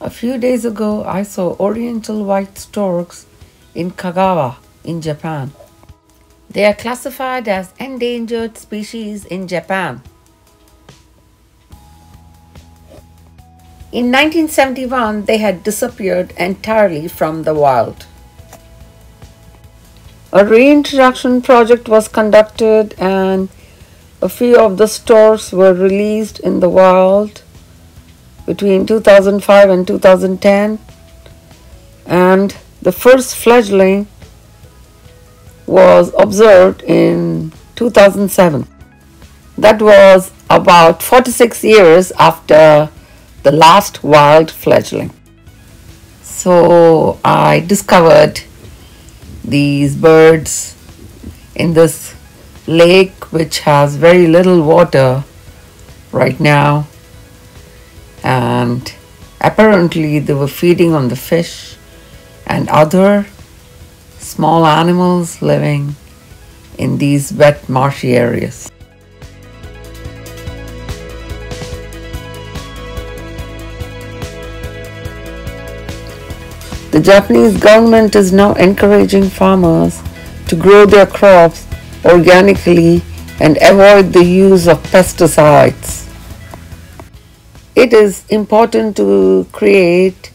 A few days ago, I saw oriental white storks in Kagawa in Japan. They are classified as endangered species in Japan. In 1971, they had disappeared entirely from the wild. A reintroduction project was conducted and a few of the storks were released in the wild between 2005 and 2010 and the first fledgling was observed in 2007 that was about 46 years after the last wild fledgling. So i discovered these birds in this lake which has very little water right now and apparently they were feeding on the fish and other small animals living in these wet marshy areas. The Japanese government is now encouraging farmers to grow their crops organically and avoid the use of pesticides it is important to create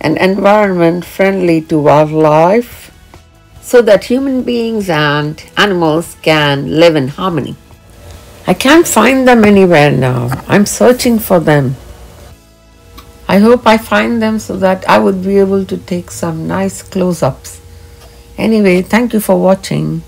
an environment friendly to wildlife so that human beings and animals can live in harmony. I can't find them anywhere now. I'm searching for them. I hope I find them so that I would be able to take some nice close ups. Anyway, thank you for watching.